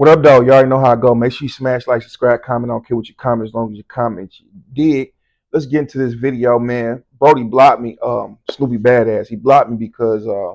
What up, though? You already know how I go. Make sure you smash like, subscribe, comment. I don't care what you comment as long as you comment. You did. Let's get into this video, man. Brody blocked me. Um, Snoopy Badazz. He blocked me because uh,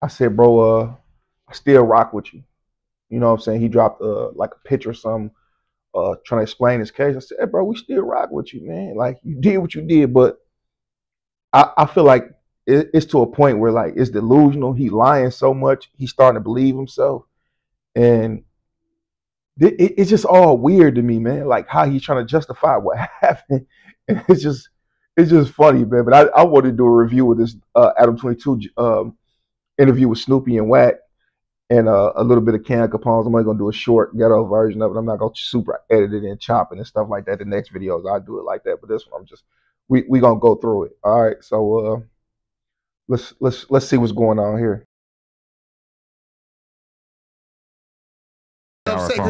I said, bro, uh, I still rock with you. You know what I'm saying? He dropped uh like a picture or something, uh, trying to explain his case. I said, hey, bro, we still rock with you, man. Like you did what you did, but I, I feel like it, it's to a point where like it's delusional. He lying so much. He's starting to believe himself and it, it's just all weird to me, man. Like how he's trying to justify what happened. And it's just it's just funny, man. But I, I wanted to do a review of this uh, Adam Twenty Two um, interview with Snoopy and Wack, and uh, a little bit of Cam Capone. I'm only gonna do a short ghetto version of it. I'm not gonna super edit it and chop it and stuff like that. The next videos I'll do it like that, but this one I'm just we we gonna go through it. All right, so uh, let's let's let's see what's going on here.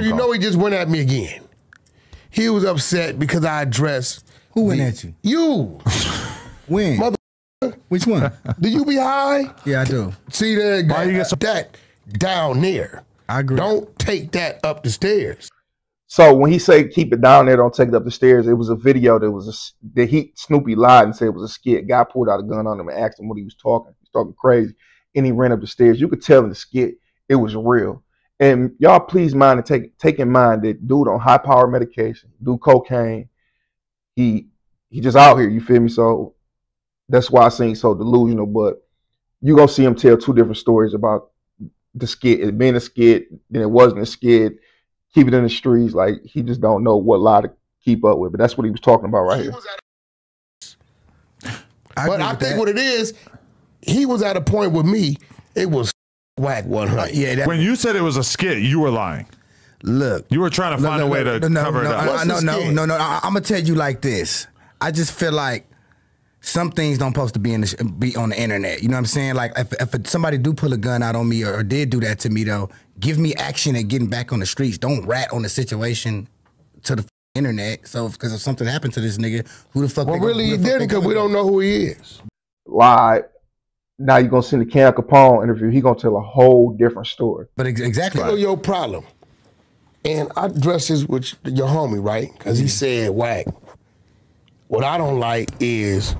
Upset because you know he just went at me again. He was upset because I addressed Who went at you? you. When? Mother- Which one? Do you be high? yeah, I do. See that? Why you get so- that down there? I agree. Don't take that up the stairs. So when he said keep it down there, don't take it up the stairs, it was a video that was a s that he Snoopy lied and said it was a skit. Guy pulled out a gun on him and asked him what he was talking. He was talking crazy, and he ran up the stairs. You could tell in the skit it was real. And y'all please mind and take take in mind that dude on high power medication, do cocaine. He he just out here, you feel me? So that's why I seem so delusional. But you gonna see him tell two different stories about the skit, it being a skit, then it wasn't a skit. Keep it in the streets, like he just don't know what lie to keep up with. But that's what he was talking about right He here. was I but I think that. what it is, he was at a point with me. It was Wack one hundred. yeah, that, When you said it was a skit, you were lying. look. You were trying to No, find no, a way no, to no, cover no, it up. I- no, no, no, no. I, I'm gonna tell you like this. I just feel like some things don't supposed to be in the, be on the internet. You know what I'm saying? Like if, if somebody do pull a gun out on me or, or did do that to me though, give me action at getting back on the streets. Don't rat on the situation to the internet. So because if something happened to this nigga, who the fuck? Well, really, who he didn't because we don't know who he is. Lied. Now you're gonna see the Cam Capone interview. He gonna tell a whole different story. But ex- exactly. Know your problem. And I addressed this with your homie, right? Because he mm-hmm. said Wack. What I don't like is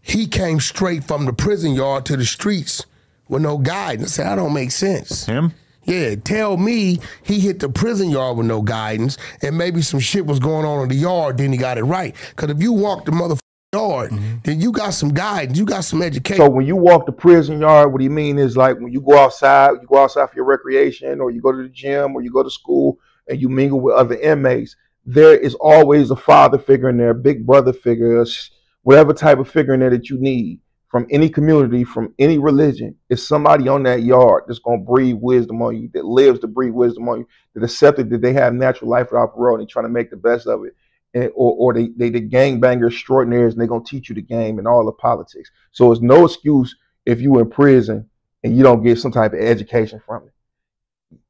he came straight from the prison yard to the streets with no guidance. I said, that don't make sense. Him? Yeah, tell me he hit the prison yard with no guidance and maybe some shit was going on in the yard, then he got it right. Because if you walk the motherfucking yard, mm-hmm. then you got some guidance, you got some education. So when you walk the prison yard, what do you mean is like when you go outside, you go outside for your recreation, or you go to the gym, or you go to school, and you mingle with other inmates. There is always a father figure in there, a big brother figure, a s- whatever type of figure in there that you need from any community, from any religion. It's somebody on that yard that's gonna breathe wisdom on you, that lives to breathe wisdom on you, that accepted that they have natural life without parole and trying to make the best of it. And, or, or they, they the gangbanger extraordinaires and they're gonna teach you the game and all the politics. So it's no excuse if you in prison and you don't get some type of education from it.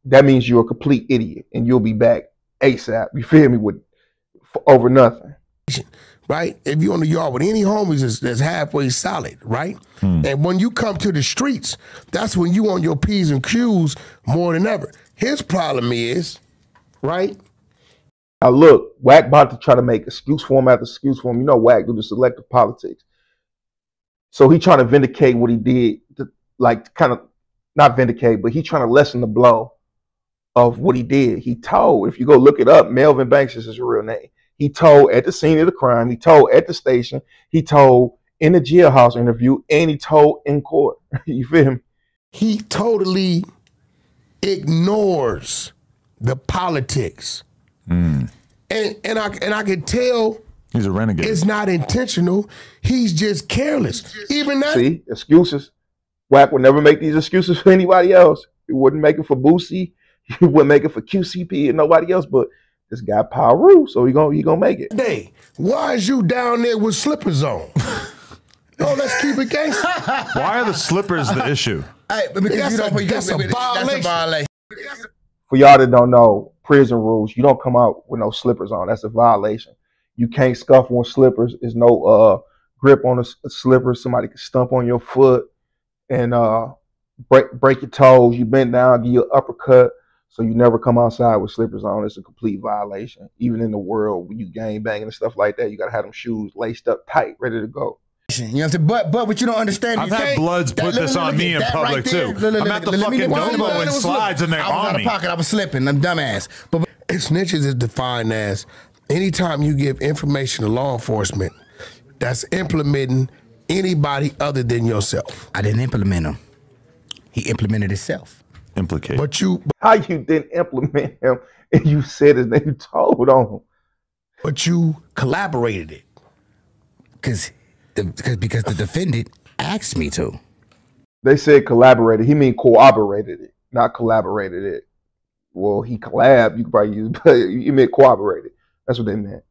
That means you're a complete idiot and you'll be back ASAP. You feel me? With for over nothing. right? If you're on the yard with any homies that's, that's halfway solid, right? Hmm. And when you come to the streets, that's when you on your P's and Q's more than ever. His problem is, right? Now look, Wack about to try to make excuse for him after excuse for him. You know Wack do the selective politics. So he trying to vindicate what he did, to, like kind of not vindicate, but he trying to lessen the blow of what he did. He told, if you go look it up, Melvin Banks is his real name. He told at the scene of the crime, he told at the station, he told in the jailhouse interview, and he told in court. you feel me? He totally ignores the politics. Hmm. And and I and I can tell He's a renegade. it's not intentional. He's just careless. Even that See, excuses. Wack would never make these excuses for anybody else. He wouldn't make it for Boosie. He wouldn't make it for QCP and nobody else. But this guy Piru, so he gonna he gonna make it. day. Why is you down there with slippers on? no, oh, let's keep it gangster. Why are the slippers the issue? Hey, but because That's you don't a- put that's a That's a violation. violation. For y'all that don't know, prison rules, you don't come out with no slippers on. That's a violation. You can't scuffle on slippers. There's no uh grip on a slipper. Somebody can stump on your foot and uh break break your toes. You bend down, give you an uppercut. So you never come outside with slippers on. It's a complete violation. Even in the world when you gang banging and stuff like that, you gotta have them shoes laced up tight, ready to go. You know what I'm saying? But but what you don't understand. I've you had can't- Bloods put this on me in public, too. look, look, I'm at the fucking let me- Dumbo and slides and they're I was out of pocket. I was slipping. I'm dumbass. But, but snitches is defined as anytime you give information to law enforcement that's implementing anybody other than yourself. I didn't implement him. He implemented himself. Implicate. But you How you didn't implement him and you said his name, you told on him. but you collaborated it. Cause, the, cause because the defendant asked me to. They said collaborated. He mean cooperated it, not collaborated it. Well, he collab. You could probably use, but you meant cooperated. That's what they meant.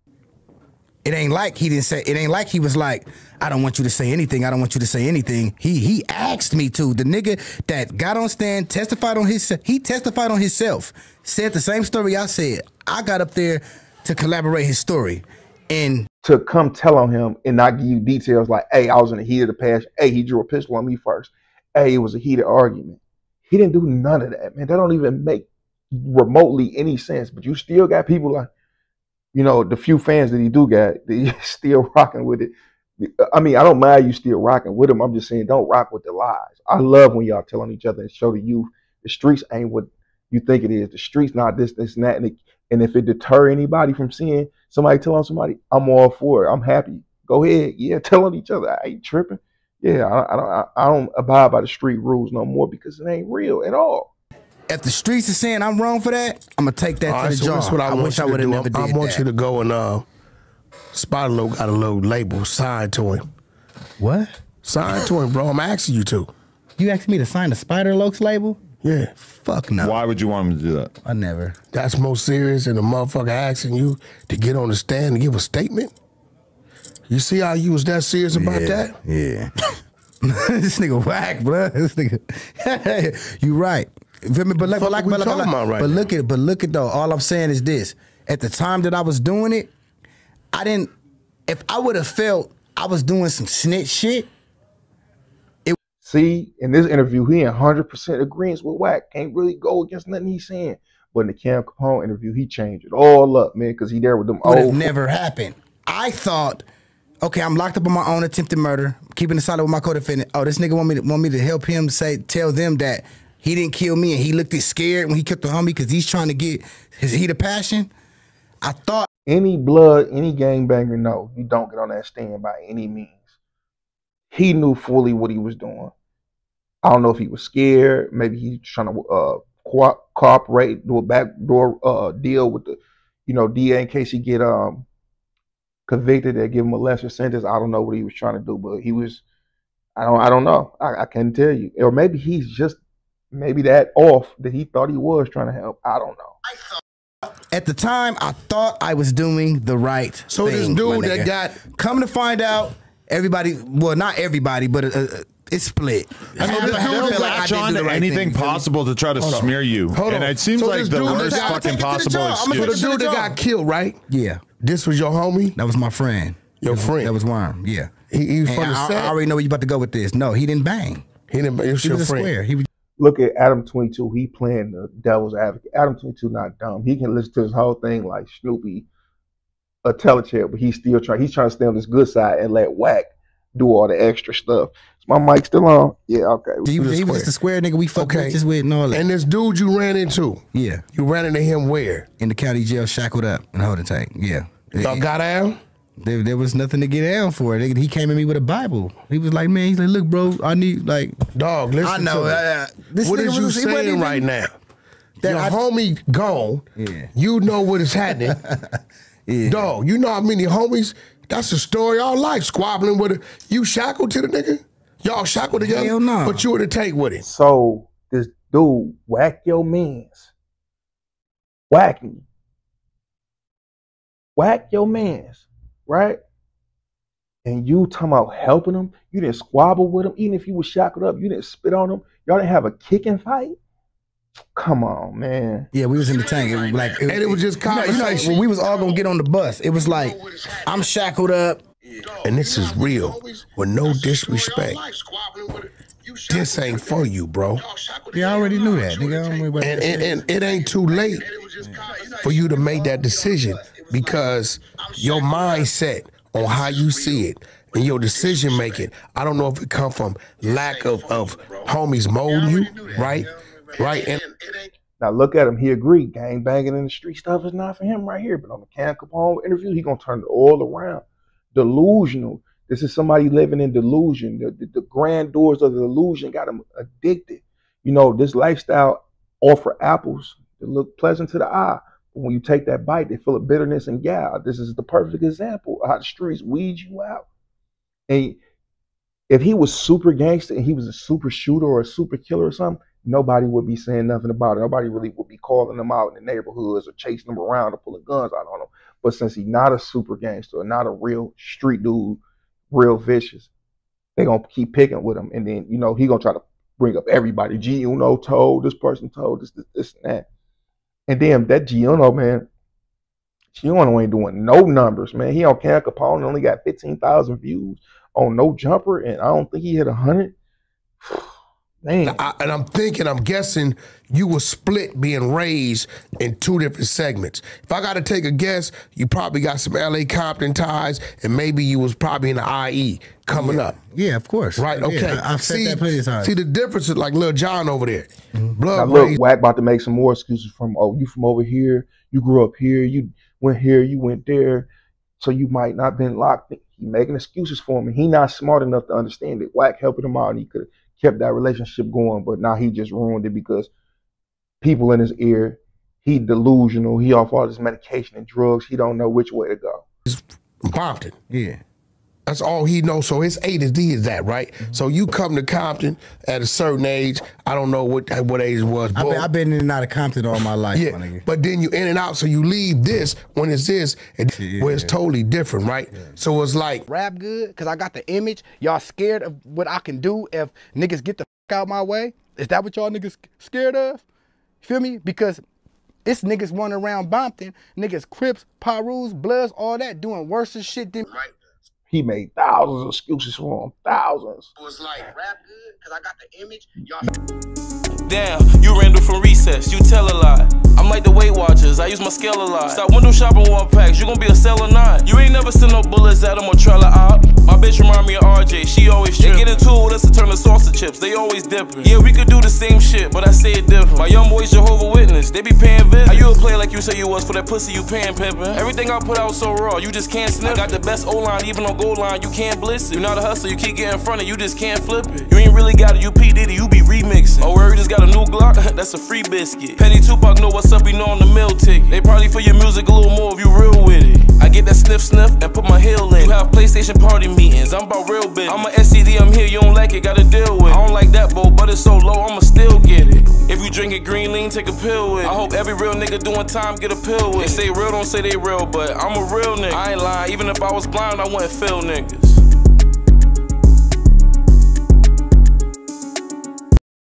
It ain't like he didn't say. It ain't like he was like, I don't want you to say anything. I don't want you to say anything. He he asked me to. The nigga that got on stand testified on his. He testified on himself. Said the same story I said. I got up there to collaborate his story, and To come tell on him and not give you details like, hey, I was in the heat of the passion. Hey, he drew a pistol on me first. Hey, it was a heated argument. He didn't do none of that, man. That don't even make remotely any sense. But you still got people like, you know, the few fans that he do got, they still rocking with it. I mean, I don't mind you still rocking with him. I'm just saying, don't rock with the lies. I love when y'all telling each other and show the youth the streets ain't what you think it is. The streets not this, this, and that. And, it, and if it deter anybody from seeing somebody tell on somebody, I'm all for it. I'm happy. Go ahead, yeah, tell on each other. I ain't tripping. Yeah, I, I don't, I, I don't abide by the street rules no more because it ain't real at all. if the streets are saying I'm wrong for that, I'm gonna take that All to right, the so jar. that's what I, I wish I would have do. never did I want that. you to go and uh, Spider Loc got a little label signed to him. what? Signed to him, bro. I'm asking you to. You asked me to sign the Spider Loc's label? Yeah, Fuck no. Why would you want him to do that? I never. that's more serious than a motherfucker asking you to get on the stand and give a statement. You see how you was that serious about yeah, that? Yeah. this nigga Wack, bro. This nigga. you right. Feel me? But, like, but, like, but, like, talking about right but look at it. but look at though. All I'm saying is this. At the time that I was doing it, I didn't if I would have felt I was doing some snitch shit, See, in this interview, he in 100% agreement with Wack. Can't really go against nothing he's saying. But in the Cam Capone interview, he changed it all up, man, because he there with them have old. never happened. I thought, okay, I'm locked up on my own attempted murder, keeping it solid with my co-defendant. Oh, this nigga want me to want me to help him say tell them that he didn't kill me and he looked it scared when he killed the homie because he's trying to get his heat of passion. I thought any blood, any gangbanger, no, you don't get on that stand by any means. He knew fully what he was doing. I don't know if he was scared. Maybe he's trying to uh, co- cooperate, do a backdoor uh, deal with the, you know, DA in case he get um convicted and give him a lesser sentence. I don't know what he was trying to do, but he was. I don't. I don't know. I, I can't tell you. Or maybe he's just maybe that off that he thought he was trying to help. I don't know. at the time I thought I was doing the right So this dude that got- come to find out, everybody well not everybody, but uh, uh, it's split. I mean, feel they'll, like- I they'll feel like I latch didn't on do to right anything thing, you feel me? possible to try to Hold on. smear you. Hold and on. it seems So like the dude that worst got- fucking take the possible jar. I'ma So the it to excuse. the dude that got killed, right? Yeah. This was your homie. That was my friend. Your friend. That was Worm. Yeah. He, he was And from the I, set. I already know where you about to go with this. No, he didn't bang. he didn't. It was He your was a friend. square. He was look at Adam 22. He playing the devil's advocate. Adam 22 not dumb. He can listen to this whole thing like Snoopy, a telechair, but he's still trying. He's trying to stay on this good side and let Wack do all the extra stuff. Is my mic still on? Yeah, okay. he, was, was he was square. just a square nigga we fuck Okay. bitches with and all that. And this dude you ran into, yeah. you ran into him where? In the county jail, shackled up and holding tank. Yeah. Y'all got down? There, there was nothing to get down for. Nigga, He came at me with a Bible. He was like, man, he's like, look, bro, I need like. Dog, listen I know. to me. uh, this what nigga you was- saying even- right now? That Your I- homie gone. Yeah. You know what is happening. yeah. Dog, you know how many homies? That's a story all life. Squabbling with it. you shackled to the nigga? Y'all shackled together? Hell no. But you were to take with it. So this dude whack your mans. Whack me. Whack your mans, right? And you talking about helping them? You didn't squabble with them, even if you was shackled up. You didn't spit on them. Y'all didn't have a kicking fight. Come on, man. Yeah, we was in the tank. It was like, And it was just you know, you know, when we was all gonna get on the bus, it was like, I'm shackled up. And this is real with no disrespect. this ain't for you, bro. Yeah, I already knew that, nigga. I don't worry about And, and, and it ain't too late for you to make that decision because your mindset on how you see it and your decision making, I don't know if it come from lack of, of homies molding you, right? Right? And Now look at him. He agreed. Gang banging in the street stuff is not for him right here. But on the Cam Capone interview, he gonna turn it all around. Delusional. This is somebody living in delusion. The, the, the grand doors of the delusion got him addicted. You know, this lifestyle offer apples that look pleasant to the eye. But when you take that bite, they feel of bitterness and yeah, this is the perfect example of how the streets weed you out. And if he was super gangster and he was a super shooter or a super killer or something, nobody would be saying nothing about it. Nobody really would be calling them out in the neighborhoods or chasing them around or pulling guns out on them. But since he's not a super gangster, not a real street dude, real vicious, they gonna keep picking with him. And then, you know, he gonna try to bring up everybody. G Uno told, this person told, this, this, this and that. And then that G Uno, man, G Uno ain't doing no numbers, man. He on Cam Capone only got 15,000 views on No Jumper, and I don't think he hit 100. Man. I, and I'm thinking, I'm guessing you were split being raised in two different segments. If I got to take a guess, you probably got some LA Compton ties, and maybe you was probably in the IE coming up. yeah, of course. Right, Yeah, okay. I- I've said see, that plenty of times. see the difference is like Lil John over there. Mm-hmm. Now Blood look, raised. Wack about to make some more excuses from, oh, you from over here, you grew up here, you went here, you went there, so you might not been locked. in. He making excuses for him, and he not smart enough to understand it. Wack helping him out, and he could have kept that relationship going, but now he just ruined it because people in his ear, he delusional, he off all this medication and drugs, he don't know which way to go. He's Compton. Yeah. That's all he knows. So his A to D is that, right? Mm-hmm. So you come to Compton at a certain age. I don't know what what age it was. I've but- been, I've been in and out of Compton all my life, Yeah, my but then you in and out, so you leave this when it's this, and where it's totally different, right? So it's like rap good because I got the image. Y'all scared of what I can do if niggas get the fuck out my way? Is that what y'all niggas scared of? Feel me? Because it's niggas running around Bompton, niggas Crips, Pirus, Bloods, all that, doing worse than shit than. He made thousands of excuses for him, thousands. it was like Rap good because I got the image. Y'all Damn, you Randall from recess, you tell a lie. I'm like the Weight Watchers, I use my scale a lot. Stop window shopping one packs, You gonna be a seller not. You ain't never seen no bullets at him or trailer out. My bitch remind me of RJ, she always trippin'. They get into the chips, they always dippin'. Yeah, we could do the same shit, but I say it different. My young boys Jehovah Witness, they be paying visits. How you a player like you say you was for that pussy you paying pimpin'? Everything I put out so raw, you just can't sniff. I got the best O line, even on goal line, you can't bliss it. You not a hustler, you keep getting in front of, you just can't flip it. You ain't really got it, you P Diddy, you be remixing. Oh, where you just got a new Glock? That's a free biscuit. Petty Tupac know what's up, he know on the mill ticket. They probably for your music a little more if you real with it. I get that sniff sniff and put my heel PlayStation party meetings, I'm about real business. I'm a SCD, I'm here, you don't like it, gotta deal with it. I don't like that, boy, but it's so low, I'ma still get it. If you drink it green lean, take a pill with it. I hope every real nigga doing time get a pill with it. They say real, don't say they real, but I'm a real nigga. I ain't lying, even if I was blind, I wouldn't feel niggas.